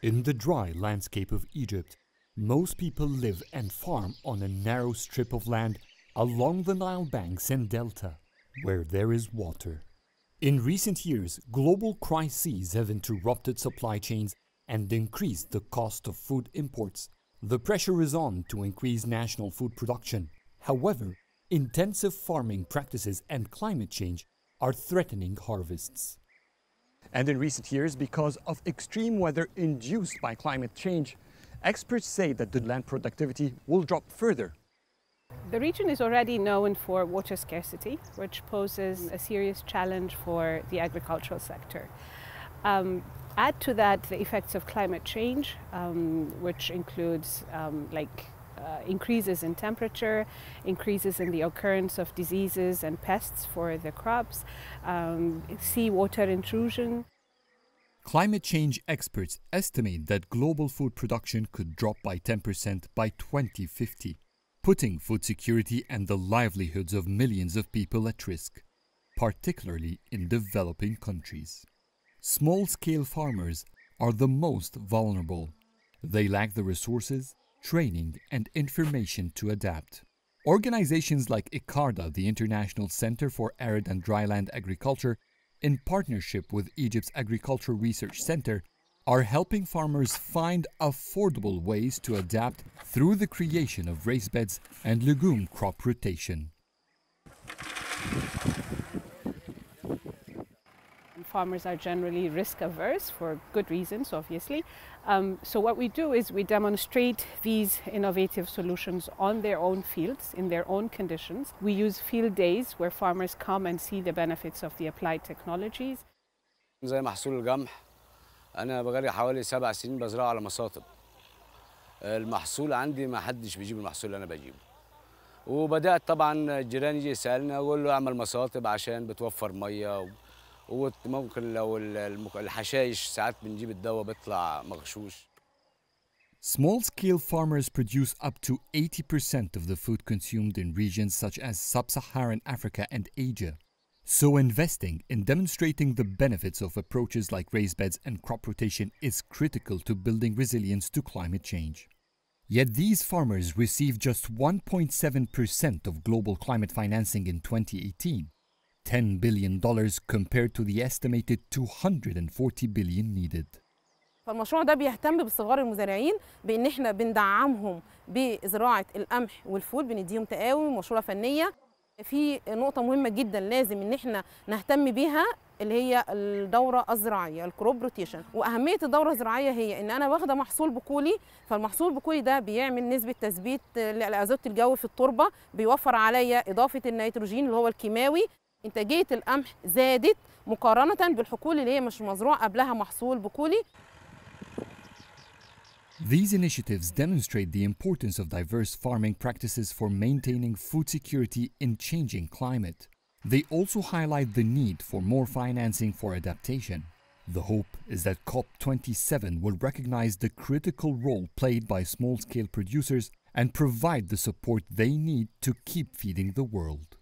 In the dry landscape of Egypt, most people live and farm on a narrow strip of land along the Nile banks and delta, where there is water. In recent years, global crises have interrupted supply chains and increased the cost of food imports. The pressure is on to increase national food production. However, intensive farming practices and climate change are threatening harvests. And in recent years, because of extreme weather induced by climate change, experts say that the land productivity will drop further. The region is already known for water scarcity, which poses a serious challenge for the agricultural sector. Um, add to that the effects of climate change, um, which includes um, like increases in temperature, increases in the occurrence of diseases and pests for the crops, um, seawater intrusion. Climate change experts estimate that global food production could drop by 10% by 2050, putting food security and the livelihoods of millions of people at risk, particularly in developing countries. Small scale farmers are the most vulnerable. They lack the resources, training, and information to adapt. Organizations like ICARDA, the International Center for Arid and Dryland Agriculture, in partnership with Egypt's Agriculture Research Center, are helping farmers find affordable ways to adapt through the creation of raised beds and legume crop rotation farmers are generally risk averse for good reasons, obviously. Um, so, what we do is we demonstrate these innovative solutions on their own fields, in their own conditions. We use field days where farmers come and see the benefits of the applied technologies. زي محصول القمح أنا بقالي حوالي سبع سنين بزرعه على مصاطب المحصول عندي ما حدش بيجيب المحصول اللي أنا بجيبه وبدأت طبعا الجيران يجي يسألني أقول له اعمل مصاطب عشان بتوفر مية وممكن لو الحشايش ساعات بنجيب الدواء بيطلع مغشوش Small scale farmers produce up to 80% of the food consumed in regions such as sub Saharan Africa and Asia. So, investing in demonstrating the benefits of approaches like raised beds and crop rotation is critical to building resilience to climate change. Yet, these farmers receive just 1.7% of global climate financing in 2018, $10 billion compared to the estimated 240 billion needed. فالمشروع ده بيهتم بالصغار المزارعين بإن إحنا بندعمهم بزراعة القمح والفول بنديهم تقاوي ومشوره فنية. في نقطة مهمة جدا لازم إن إحنا نهتم بيها اللي هي الدورة الزراعية الكروب روتيشن وأهمية الدورة الزراعية هي إن أنا واخدة محصول بقولي فالمحصول البقولي ده بيعمل نسبة تثبيت الازوت الجوي في التربة بيوفر عليا إضافة النيتروجين اللي هو الكيماوي. انتاجيه القمح زادت مقارنه بالحقول اللي هي مش مزروع قبلها محصول بقولي These initiatives demonstrate the importance of diverse farming practices for maintaining food security in changing climate. They also highlight the need for more financing for adaptation. The hope is that COP27 will recognize the critical role played by small scale producers and provide the support they need to keep feeding the world.